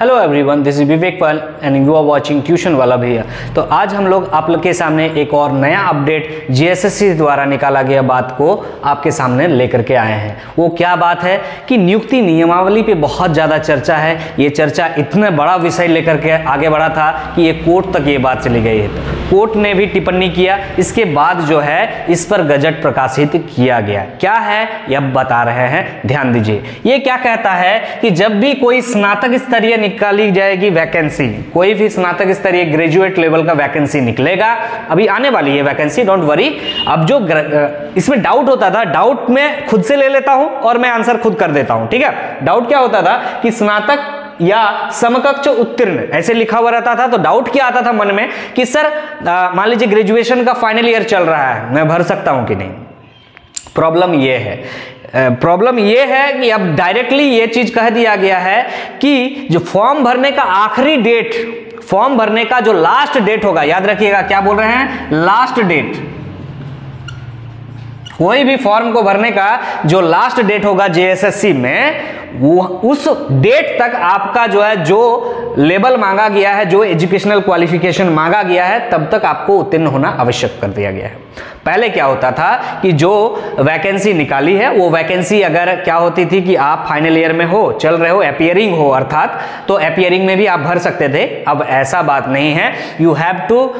Hello everyone this is Vivek Pal and you are watching tuition वाला भैया तो आज हम लोग आप लोग के सामने एक और नया अपडेट जीएसएससी द्वारा निकाला गया बात को आपके सामने लेकर के आए हैं। वो क्या बात है कि नियुक्ति नियमावली पे बहुत ज़्यादा चर्चा है। ये चर्चा इतना बड़ा विषय लेकर के आगे बढ़ा था कि ये कोर्ट तक ये बात चली गई है। कोर्ट ने भी टिप्पणी किया। इसके बाद जो है, इस पर गजट प्रकाशित किया गया। क्या है? यह बता रहे हैं। ध्यान दीजिए। ये क्या कहता है कि जब भी कोई स्नातक स्तरीय निकाली जाएगी वैकेंसी, कोई भी स्नातक स्तरीय ग्रेजुएट लेवल का वैकेंसी निकलेगा, अभी आने वाली है वैकेंसी, डोंट वरी। अब जो इसमें डाउट होता था, डाउट में खुद से ले लेता हूँ और मैं आंसर खुद कर देता हूँ, ठीक है? डाउट क्या होता था कि स्नातक या समकक्ष उत्तीर्ण। ऐसे लिखा हुआ रहता था तो डाउट क्या आता था मन में कि, सर मान लीजिए ग्रेजुएशन का फाइनल ईयर चल रहा है, मैं भर सकता हूँ कि नहीं? प्रॉब्लम यह है। प्रॉब्लम यह है कि अब डायरेक्टली ये चीज़ कह दिया गया है कि जो फॉर्म भरने का आखिरी डेट फॉर्म भरने का जो लास्ट डेट होगा, याद रखिएगा, क्या बोल रहे हैं? लास्ट डेट कोई भी फॉर्म को भरने का जो लास्ट डेट होगा जेएसएससी में वो उस डेट तक आपका जो है, जो लेवल मांगा गया है, जो एजुकेशनल क्वालिफिकेशन मांगा गया है, तब तक आपको उत्तीर्ण होना आवश्यक कर दिया गया है। पहले क्या होता था कि जो वैकेंसी निकाली है, वो वैकेंसी अगर क्या होती थी कि आप फाइनल ईयर में हो, चल रहे हो अपियरिंग हो, अर्थात तो अपियरिंग में भी आप भर सकते थे। अब ऐसा बात नहीं है। You have to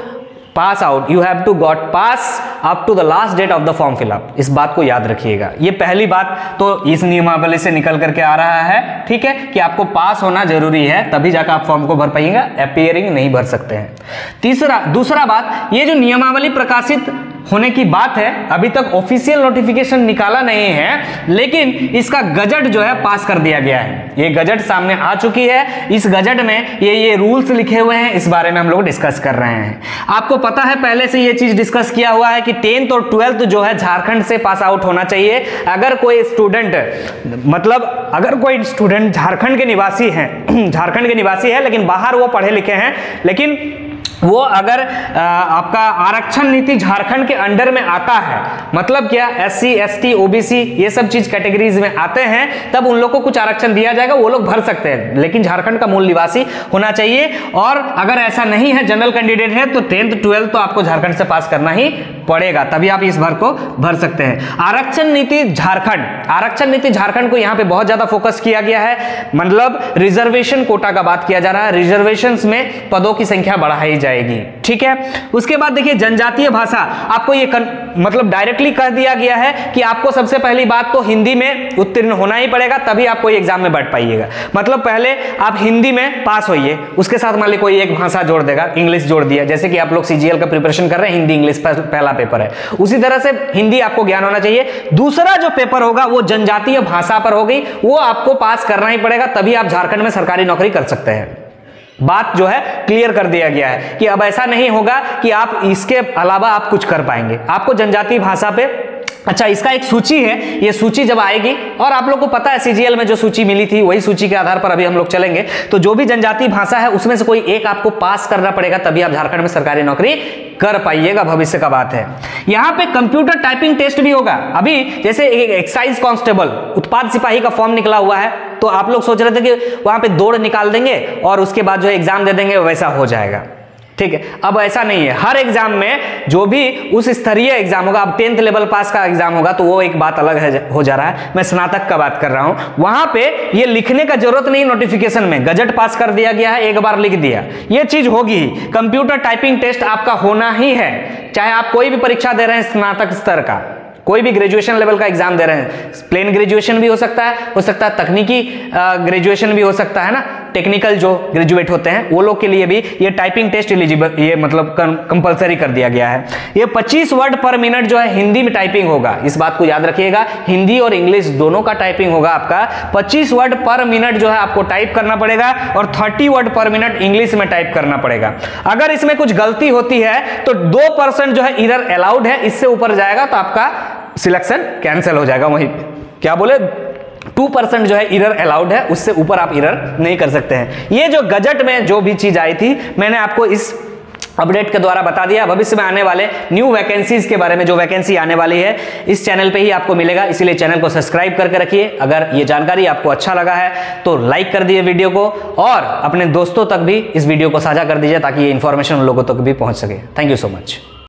pass out you have to got pass up to the last date of the form fill up इस बात को याद रखिएगा। ये पहली बात तो इस नियमावली से निकल करके आ रहा है, ठीक है, कि आपको पास होना ज़रूरी है, तभी जाकर आप फॉर्म को भर पाइएगा अपियरिंग नहीं भर सकते हैं। तीसरा, दूसरा बात, ये जो नियमावली प्रकाशित होने की बात है, अभी तक ऑफिशियल नोटिफिकेशन निकाला नहीं है, लेकिन इसका गजट जो है पास कर दिया गया है। ये गजट सामने आ चुकी है। इस गजट में ये ये रूल्स लिखे हुए हैं, इस बारे में हम लोग डिस्कस कर रहे हैं। आपको पता है, पहले से ये चीज़ डिस्कस किया हुआ है कि टेंथ और ट्वेल्थ जो है झारखंड से पास आउट होना चाहिए। अगर कोई स्टूडेंट मतलब अगर कोई स्टूडेंट झारखंड के निवासी हैं, झारखंड के निवासी है, लेकिन बाहर वो पढ़े लिखे हैं, लेकिन वो अगर आपका आरक्षण नीति झारखंड के अंडर में आता है मतलब क्या S C S T OBC, ये सब चीज़ कैटेगरीज में आते हैं, तब उन लोग को कुछ आरक्षण दिया जाएगा, वो लोग भर सकते हैं। लेकिन झारखंड का मूल निवासी होना चाहिए, और अगर ऐसा नहीं है, जनरल कैंडिडेट है तो टेंथ ट्वेल्थ तो आपको झारखंड से पास करना ही पड़ेगा, तभी आप इस भर को भर सकते हैं। आरक्षण नीति झारखंड। आरक्षण नीति झारखंड को यहाँ पे बहुत ज़्यादा फोकस किया गया है। मतलब रिजर्वेशन कोटा का बात किया जा रहा है। रिजर्वेशन में पदों की संख्या बढ़ाई जाएगी। ठीक है? उसके बाद देखिए जनजातीय भाषा आपको ये कन, मतलब डायरेक्टली कह दिया गया है कि आपको सबसे पहली बात तो हिंदी में उत्तीर्ण होना ही पड़ेगा तभी आप कोई एग्ज़ाम में बैठ पाइएगा। मतलब पहले आप हिंदी में पास होइए उसके साथ मान ली कोई एक भाषा जोड़ देगा इंग्लिश जोड़ दिया जैसे कि आप लोग सीजीएल का प्रिपरेशन कर रहे हैं हिंदी इंग्लिश पहला पेपर है। उसी तरह से हिंदी आपको ज्ञान होना चाहिए। दूसरा जो पेपर होगा वो जनजातीय भाषा पर होगी वो आपको पास करना ही पड़ेगा तभी आप झारखंड में सरकारी नौकरी कर सकते हैं। बात जो है क्लियर कर दिया गया है कि अब ऐसा नहीं होगा कि आप इसके अलावा आप कुछ कर पाएँगे। आपको जनजातीय भाषा पे अच्छा इसका एक सूची है, ये सूची जब आएगी, और आप लोग को पता है, सीजीएल में जो सूची मिली थी, वही सूची के आधार पर अभी हम लोग चलेंगे। तो जो भी जनजातीय भाषा है, उसमें से कोई एक आपको पास करना पड़ेगा, तभी आप झारखंड में सरकारी नौकरी कर पाइएगा, भविष्य का बात है। यहाँ पे कंप्यूटर टाइपिंग टेस्ट भी होगा। अभी जैसे एक एक्साइज कांस्टेबल, उत्पाद सिपाही का फॉर्म निकला हुआ है तो आप लोग सोच रहे थे कि वहाँ पे दौड़ निकाल देंगे और उसके बाद जो एग्ज़ाम दे देंगे, वैसा हो जाएगा। ठीक है? अब ऐसा नहीं है। हर एग्ज़ाम में जो भी उस स्तरीय एग्ज़ाम होगा, अब टेंथ लेवल पास का एग्ज़ाम होगा तो वो एक बात अलग है, हो जा रहा है। मैं स्नातक का बात कर रहा हूँ। वहाँ पे ये लिखने का ज़रूरत नहीं नोटिफिकेशन में। गजट पास कर दिया गया है, एक बार लिख दिया। ये चीज़ होगी कंप्यूटर टाइपिंग टेस्ट आपका होना ही है। चाहे आप कोई भी परीक्षा दे रहे हैं स्नातक स्तर का। कोई भी ग्रेजुएशन लेवल का एग्ज़ाम दे रहे हैं। प्लेन ग्रेजुएशन भी हो सकता है, हो सकता है तकनीकी ग्रेजुएशन भी हो सकता है ना? टेक्निकल जो ग्रेजुएट होते हैं, वो लोग के लिए भी ये टाइपिंग टेस्ट एलिजिबल ये मतलब कंपलसरी कर दिया गया है। ये 25 वर्ड पर मिनट जो है, हिंदी में टाइपिंग होगा। इस बात को याद रखिएगा, हिंदी और इंग्लिश दोनों का टाइपिंग होगा आपका। 25 वर्ड पर मिनट जो है, आपको टाइप करना पड़ेगा और 30 वर्ड पर मिनट इंग्लिश में टाइप करना पड़ेगा। अगर इसमें कुछ गलती होती है तो दो जो है, इधर अलाउड है, इससे ऊपर जाएगा तो आपका सिलेक्शन कैंसिल हो जाएगा वहीं पे। क्या बोले? टू परसेंट जो है इरर अलाउड है, उससे ऊपर आप इरर नहीं कर सकते हैं। ये जो गजट में जो भी चीज़ आई थी, मैंने आपको इस अपडेट के द्वारा बता दिया। भविष्य में आने वाले न्यू वैकेंसीज के बारे में जो वैकेंसी आने वाली है, इस चैनल पे ही आपको मिलेगा। इसीलिए चैनल को सब्सक्राइब करके रखिए। अगर ये जानकारी आपको अच्छा लगा है तो लाइक कर दिए वीडियो को और अपने दोस्तों तक भी इस वीडियो को साझा कर दीजिए, ताकि ये इन्फॉर्मेशन उन लोगों तक भी पहुँच सके। Thank you so much